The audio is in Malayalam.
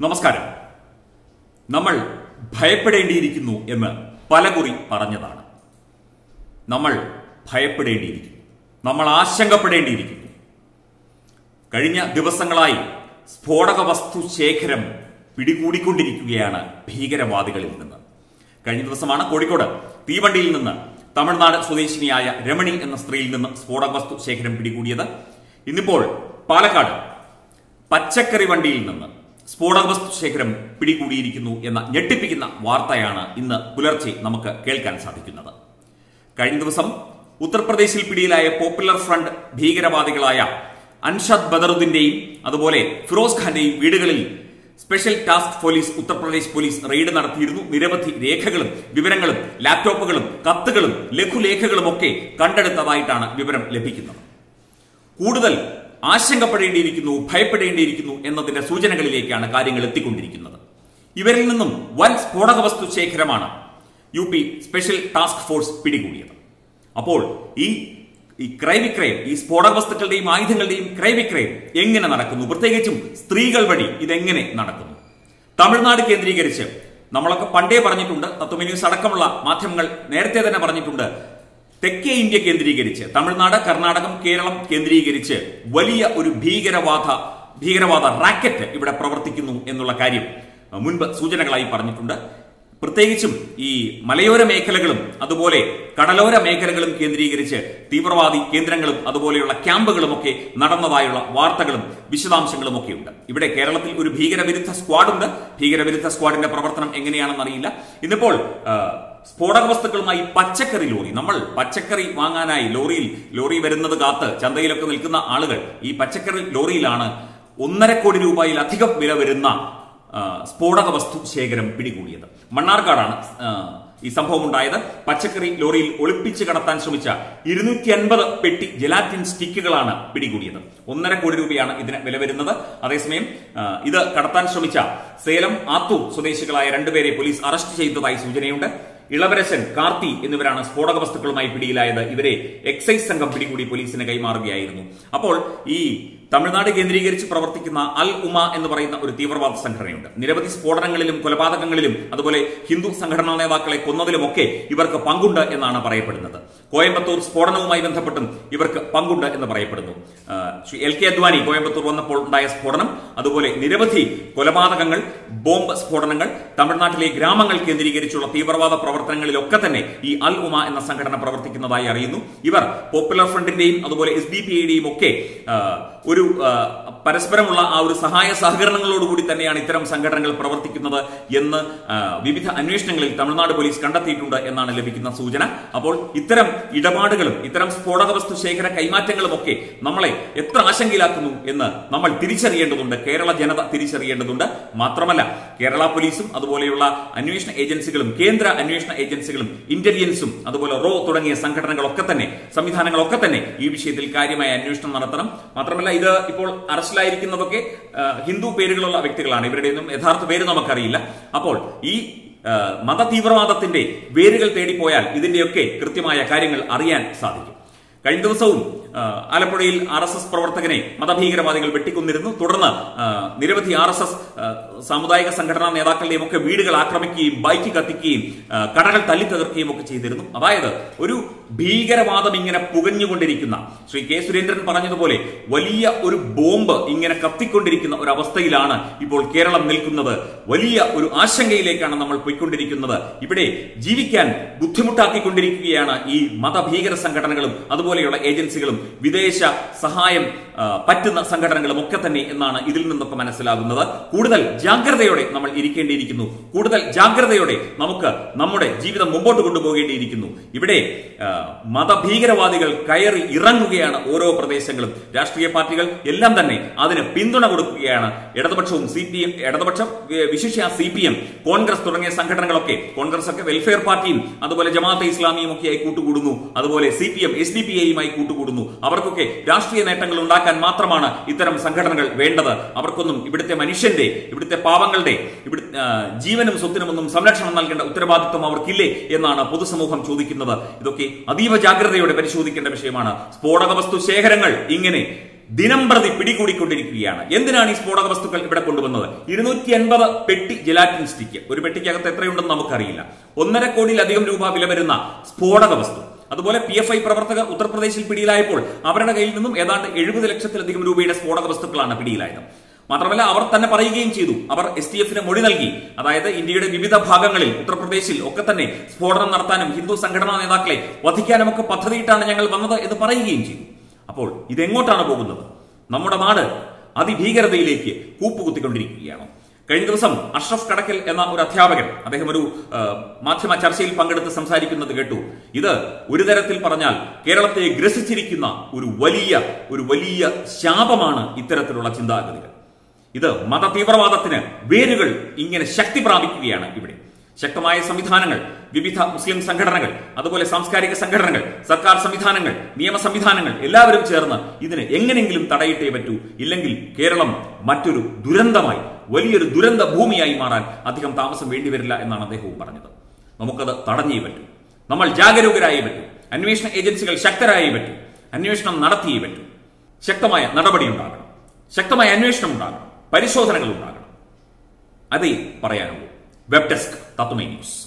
നമസ്കാരം. നമ്മൾ ഭയപ്പെടേണ്ടിയിരിക്കുന്നു എന്ന് പലകുറി പറഞ്ഞതാണ്. നമ്മൾ ഭയപ്പെടേണ്ടിയിരിക്കുന്നു. നമ്മൾ ആശങ്കപ്പെടേണ്ടിയിരിക്കുന്നു. കഴിഞ്ഞ ദിവസങ്ങളായി സ്ഫോടക വസ്തു ശേഖരം പിടികൂടിക്കൊണ്ടിരിക്കുകയാണ് ഭീകരവാദികളിൽ നിന്ന്. കഴിഞ്ഞ ദിവസമാണ് കോഴിക്കോട് തീവണ്ടിയിൽ നിന്ന് തമിഴ്നാട് സ്വദേശിനിയായ രമണി എന്ന സ്ത്രീയിൽ നിന്ന് സ്ഫോടക വസ്തു ശേഖരം പിടികൂടിയത്. ഇന്നിപ്പോൾ പാലക്കാട് പച്ചക്കറി വണ്ടിയിൽ നിന്ന് സ്ഫോടക ശേഖരം പിടികൂടിയിരിക്കുന്നു എന്ന ഞെട്ടിപ്പിക്കുന്ന വാർത്തയാണ് ഇന്ന് പുലർച്ചെ നമുക്ക് കേൾക്കാൻ സാധിക്കുന്നത്. കഴിഞ്ഞ ദിവസം ഉത്തർപ്രദേശിൽ പിടിയിലായ പോപ്പുലർ ഫ്രണ്ട് ഭീകരവാദികളായ അൻഷദ് ബദറുദ്ദീന്റെയും അതുപോലെ ഫിറോസ് ഖാന്റെയും വീടുകളിൽ special task police Uttar Pradesh police raid നടത്തിയിരുന്നു. നിരവധി രേഖകളും വിവരങ്ങളും ലാപ്ടോപ്പുകളും കത്തുകളും ലഘുലേഖകളും ഒക്കെ കണ്ടെടുത്തതായിട്ടാണ് വിവരം ലഭിക്കുന്നത്. കൂടുതൽ ആശങ്കപ്പെടേണ്ടിയിരിക്കുന്നു ഭയപ്പെടേണ്ടിയിരിക്കുന്നു എന്നതിന്റെ സൂചനകളിലേക്കാണ് കാര്യങ്ങൾ എത്തിക്കൊണ്ടിരിക്കുന്നത്. ഇവരിൽ നിന്നും വൻ സ്ഫോടക വസ്തു ശേഖരമാണ് U P special task force പിടികൂടിയത്. അപ്പോൾ ഈ ഈ ക്രയവിക്രയം ഈ സ്ഫോടക വസ്തുക്കളുടെയും ആയുധങ്ങളുടെയും ക്രയവിക്രയം എങ്ങനെ നടക്കുന്നു? പ്രത്യേകിച്ചും സ്ത്രീകൾ വഴി ഇതെങ്ങനെ നടക്കുന്നു? തമിഴ്നാട് കേന്ദ്രീകരിച്ച് നമ്മളൊക്കെ പണ്ടേ പറഞ്ഞിട്ടുണ്ട് തത്വമി അടക്കമുള്ള മാധ്യമങ്ങൾ നേരത്തെ തന്നെ പറഞ്ഞിട്ടുണ്ട് തെക്കേ ഇന്ത്യ കേന്ദ്രീകരിച്ച് തമിഴ്നാട് കർണാടകം കേരളം കേന്ദ്രീകരിച്ച് വലിയ ഒരു ഭീകരവാദ ഭീകരവാദ റാക്കറ്റ് ഇവിടെ പ്രവർത്തിക്കുന്നു എന്നുള്ള കാര്യം മുൻപ് സൂചനകളായി പറഞ്ഞിട്ടുണ്ട്. പ്രത്യേകിച്ചും ഈ മലയോര മേഖലകളും അതുപോലെ കടലോര മേഖലകളും കേന്ദ്രീകരിച്ച് തീവ്രവാദി കേന്ദ്രങ്ങളും അതുപോലെയുള്ള ക്യാമ്പുകളും ഒക്കെ നടന്നതായുള്ള വാർത്തകളും വിശദാംശങ്ങളും ഒക്കെ ഉണ്ട്. ഇവിടെ കേരളത്തിൽ ഒരു ഭീകരവിരുദ്ധ സ്ക്വാഡുണ്ട്. ഭീകരവിരുദ്ധ സ്ക്വാഡിന്റെ പ്രവർത്തനം എങ്ങനെയാണെന്ന് അറിയില്ല. ഇന്നിപ്പോൾ സ്ഫോടക വസ്തുക്കളുമായി പച്ചക്കറി ലോറി. നമ്മൾ പച്ചക്കറി വാങ്ങാനായി ലോറിയിൽ ലോറി വരുന്നത് കാത്ത് ചന്തയിലൊക്കെ നിൽക്കുന്ന ആളുകൾ ഈ പച്ചക്കറി ലോറിയിലാണ് ഒന്നര കോടി രൂപയിലധികം വില വരുന്ന സ്ഫോടക വസ്തു ശേഖരം പിടികൂടിയത്. മണ്ണാർക്കാടാണ് ഈ സംഭവം ഉണ്ടായത് പച്ചക്കറി ലോറിയിൽ ഒളിപ്പിച്ച് കടത്താൻ ശ്രമിച്ച ഇരുന്നൂറ്റി അൻപത് പെട്ടി ജലാറ്റിൻ സ്റ്റിക്കുകളാണ് പിടികൂടിയത്. ഒന്നര കോടി രൂപയാണ് ഇതിന് വില വരുന്നത്. അതേസമയം ഇത് കടത്താൻ ശ്രമിച്ച സേലം ആത്തൂർ സ്വദേശികളായ രണ്ടുപേരെ പോലീസ് അറസ്റ്റ് ചെയ്തതായി സൂചനയുണ്ട്. ഇളവരശൻ കാർത്തി എന്നിവരാണ് സ്ഫോടക വസ്തുക്കളുമായി പിടിയിലായത്. ഇവരെ എക്സൈസ് സംഘം പിടികൂടി പോലീസിന് കൈമാറുകയായിരുന്നു. അപ്പോൾ ഈ തമിഴ്നാട് കേന്ദ്രീകരിച്ച് പ്രവർത്തിക്കുന്ന അൽ ഉമ എന്ന് പറയുന്ന ഒരു തീവ്രവാദ സംഘടനയുണ്ട്. നിരവധി സ്ഫോടനങ്ങളിലും കൊലപാതകങ്ങളിലും അതുപോലെ ഹിന്ദു സംഘടനാ നേതാക്കളെ കൊന്നതിലുമൊക്കെ ഇവർക്ക് പങ്കുണ്ട് എന്നാണ് പറയപ്പെടുന്നത്. കോയമ്പത്തൂർ സ്ഫോടനവുമായി ബന്ധപ്പെട്ടും ഇവർക്ക് പങ്കുണ്ട് എന്ന് പറയപ്പെടുന്നു. എൽ കെ അദ്വാനി കോയമ്പത്തൂർ വന്നപ്പോൾ ഉണ്ടായ സ്ഫോടനം അതുപോലെ നിരവധി കൊലപാതകങ്ങൾ ബോംബ് സ്ഫോടനങ്ങൾ തമിഴ്നാട്ടിലെ ഗ്രാമങ്ങൾ കേന്ദ്രീകരിച്ചുള്ള തീവ്രവാദ പ്രവർത്തനങ്ങളിലൊക്കെ തന്നെ ഈ അൽ ഉമ എന്ന സംഘടന പ്രവർത്തിക്കുന്നതായി അറിയുന്നു. ഇവർ പോപ്പുലർ ഫ്രണ്ടിന്റെയും അതുപോലെ എസ് ഡി പി ഐയുടെയും ഒക്കെ ഒരു പരസ്പരമുള്ള ആ ഒരു സഹായ സഹകരണങ്ങളോടുകൂടി തന്നെയാണ് ഇത്തരം സംഘടനകൾ പ്രവർത്തിക്കുന്നത് എന്ന് വിവിധ അന്വേഷണങ്ങളിൽ തമിഴ്നാട് പോലീസ് കണ്ടെത്തിയിട്ടുണ്ട് എന്നാണ് ലഭിക്കുന്ന സൂചന. അപ്പോൾ ഇത്തരം ഇടപാടുകളും ഇത്തരം സ്ഫോടക വസ്തു ശേഖര കൈമാറ്റങ്ങളും ഒക്കെ നമ്മളെ എത്ര ആശങ്കയിലാക്കുന്നു എന്ന് നമ്മൾ തിരിച്ചറിയേണ്ടതുണ്ട്. കേരള ജനത തിരിച്ചറിയേണ്ടതുണ്ട്. മാത്രമല്ല കേരള പോലീസും അതുപോലെയുള്ള അന്വേഷണ ഏജൻസികളും കേന്ദ്ര അന്വേഷണ ഏജൻസികളും ഇന്റലിജൻസും അതുപോലെ റോ തുടങ്ങിയ സംഘടനകളൊക്കെ തന്നെ സംവിധാനങ്ങളൊക്കെ തന്നെ ഈ വിഷയത്തിൽ കാര്യമായ അന്വേഷണം നടത്തണം. മാത്രമല്ല ഇത് ഇപ്പോൾ അറസ്റ്റിലായിരിക്കുന്നതൊക്കെ ഹിന്ദു പേരുകളുള്ള വ്യക്തികളാണ്. ഇവരുടെയൊന്നും യഥാർത്ഥ പേര് നമുക്കറിയില്ല. അപ്പോൾ ഈ മത മതതീവ്രവാദത്തിന്റെ വേരുകൾ തേടിപ്പോയാൽ ഇതിന്റെയൊക്കെ കൃത്യമായ കാര്യങ്ങൾ അറിയാൻ സാധിക്കും. കഴിഞ്ഞ ദിവസവും ആലപ്പുഴയിൽ ആർ എസ് എസ് പ്രവർത്തകനെ മതഭീകരവാദികൾ വെട്ടിക്കൊന്നിരുന്നു. തുടർന്ന് നിരവധി ആർ എസ് എസ് സാമുദായിക സംഘടനാ നേതാക്കളുടെയും ഒക്കെ വീടുകൾ ആക്രമിക്കുകയും ബൈക്ക് കത്തിക്കുകയും കടകൾ തല്ലി തകർക്കുകയും ഒക്കെ ചെയ്തിരുന്നു. അതായത് ഒരു ഭീകരവാദം ഇങ്ങനെ പുകഞ്ഞുകൊണ്ടിരിക്കുന്ന ശ്രീ കെ സുരേന്ദ്രൻ പറഞ്ഞതുപോലെ വലിയ ഒരു ബോംബ് ഇങ്ങനെ കത്തിക്കൊണ്ടിരിക്കുന്ന ഒരു അവസ്ഥയിലാണ് ഇപ്പോൾ കേരളം നിൽക്കുന്നത്. വലിയ ഒരു ആശങ്കയിലേക്കാണ് നമ്മൾ പോയിക്കൊണ്ടിരിക്കുന്നത്. ഇവിടെ ജീവിക്കാൻ ബുദ്ധിമുട്ടാക്കിക്കൊണ്ടിരിക്കുകയാണ് ഈ മതഭീകര സംഘടനകളും അതുപോലെയുള്ള ഏജൻസികളും വിദേശ സഹായം പറ്റുന്ന സംഘടനകളും ഒക്കെ തന്നെ എന്നാണ് ഇതിൽ നിന്നൊക്കെ മനസ്സിലാകുന്നത്. കൂടുതൽ ജാഗ്രതയോടെ നമ്മൾ ഇരിക്കേണ്ടിയിരിക്കുന്നു. കൂടുതൽ ജാഗ്രതയോടെ നമുക്ക് നമ്മുടെ ജീവിതം മുമ്പോട്ട് കൊണ്ടുപോകേണ്ടിയിരിക്കുന്നു. ഇവിടെ മതഭീകരവാദികൾ കയറി ഇറങ്ങുകയാണ് ഓരോ പ്രദേശങ്ങളും. രാഷ്ട്രീയ പാർട്ടികൾ എല്ലാം തന്നെ അതിന് പിന്തുണ കൊടുക്കുകയാണ്. ഇടതുപക്ഷവും സി പി എം ഇടതുപക്ഷം വിശിഷ്യ സി പി എം കോൺഗ്രസ് തുടങ്ങിയ സംഘടനകളൊക്കെ കോൺഗ്രസ് ഒക്കെ വെൽഫെയർ പാർട്ടിയും അതുപോലെ ജമാഅത്തെ ഇസ്ലാമിയും ഒക്കെയായി കൂട്ടുകൂടുന്നു. അതുപോലെ C P M S D P ഐയുമായി കൂട്ടുകൂടുന്നു. അവർക്കൊക്കെ രാഷ്ട്രീയ നേട്ടങ്ങൾ ഉണ്ടാക്കാൻ മാത്രമാണ് ഇത്തരം സംഘടനകൾ വേണ്ടത്. അവർക്കൊന്നും ഇവിടുത്തെ മനുഷ്യന്റെ ഇവിടുത്തെ പാവങ്ങളുടെ ഇവിടെ ജീവനും സ്വത്തിനുമൊന്നും സംരക്ഷണം നൽകേണ്ട ഉത്തരവാദിത്വം അവർക്കില്ലേ എന്നാണ് പൊതുസമൂഹം ചോദിക്കുന്നത്. ഇതൊക്കെ അതീവ ജാഗ്രതയോടെ പരിശോധിക്കേണ്ട വിഷയമാണ്. സ്ഫോടക വസ്തു ശേഖരങ്ങൾ ഇങ്ങനെ ദിനം പ്രതി പിടികൂടിക്കൊണ്ടിരിക്കുകയാണ്. എന്തിനാണ് ഈ സ്ഫോടക വസ്തുക്കൾ ഇവിടെ കൊണ്ടുവന്നത്? ഇരുന്നൂറ്റി അൻപത് പെട്ടി ജലാറ്റിൻ സ്റ്റിക്ക്. ഒരു പെട്ടിക്കകത്ത് എത്രയുണ്ടെന്ന് നമുക്കറിയില്ല. ഒന്നര കോടിയിലധികം രൂപ വില വരുന്ന സ്ഫോടക വസ്തു. അതുപോലെ പി എഫ് ഐ പ്രവർത്തകർ ഉത്തർപ്രദേശിൽ പിടിയിലായപ്പോൾ അവരുടെ കയ്യിൽ നിന്നും ഏതാണ്ട് എഴുപത് ലക്ഷത്തിലധികം രൂപയുടെ സ്ഫോടക വസ്തുക്കളാണ് പിടിയിലായത്. മാത്രമല്ല അവർ തന്നെ പറയുകയും ചെയ്തു. അവർ എസ് ടി എഫിന് മൊഴി നൽകി. അതായത് ഇന്ത്യയുടെ വിവിധ ഭാഗങ്ങളിൽ ഉത്തർപ്രദേശിൽ ഒക്കെ തന്നെ സ്ഫോടനം നടത്താനും ഹിന്ദു സംഘടനാ നേതാക്കളെ വധിക്കാനും ഒക്കെ പദ്ധതിയിട്ടാണ് ഞങ്ങൾ വന്നത് എന്ന് പറയുകയും ചെയ്തു. അപ്പോൾ ഇതെങ്ങോട്ടാണ് പോകുന്നത്? നമ്മുടെ നാട് അതിഭീകരതയിലേക്ക് കൂപ്പുകുത്തിക്കൊണ്ടിരിക്കുകയാണ്. കഴിഞ്ഞ ദിവസം അഷ്റഫ് കടക്കൽ എന്ന ഒരു അധ്യാപകൻ അദ്ദേഹം ഒരു മാധ്യമ ചർച്ചയിൽ പങ്കെടുത്ത് സംസാരിക്കുന്നത് കേട്ടു. ഇത് ഒരു തരത്തിൽ പറഞ്ഞാൽ കേരളത്തെ ഗ്രസിച്ചിരിക്കുന്ന ഒരു വലിയ ഒരു വലിയ ശാപമാണ് ഇത്തരത്തിലുള്ള ചിന്താഗതികൾ. ഇത് മത തീവ്രവാദത്തിന് വേരുകൾ ഇങ്ങനെ ശക്തി പ്രാപിക്കുകയാണ് ഇവിടെ. ശക്തമായ സംവിധാനങ്ങൾ വിവിധ മുസ്ലിം സംഘടനകൾ അതുപോലെ സാംസ്കാരിക സംഘടനകൾ സർക്കാർ സംവിധാനങ്ങൾ നിയമ സംവിധാനങ്ങൾ എല്ലാവരും ചേർന്ന് ഇതിന് എങ്ങനെയെങ്കിലും തടയിട്ടേ പറ്റൂ. ഇല്ലെങ്കിൽ കേരളം മറ്റൊരു ദുരന്തമായി വലിയൊരു ദുരന്ത ഭൂമിയായി മാറാൻ അധികം താമസം വേണ്ടിവരില്ല എന്നാണ് അദ്ദേഹവും പറഞ്ഞത്. നമുക്കത് തടഞ്ഞേ പറ്റും. നമ്മൾ ജാഗരൂകരായേ പറ്റും. അന്വേഷണ ഏജൻസികൾ ശക്തരായേ പറ്റും. അന്വേഷണം നടത്തിയേ പറ്റും. ശക്തമായ നടപടി ഉണ്ടാകണം. ശക്തമായ അന്വേഷണം ഉണ്ടാകണം. പരിശോധനകൾ ഉണ്ടാകണം. അതേ പറയാനുള്ളൂ. വെബ് ഡെസ്ക് തത്വമേ ന്യൂസ്.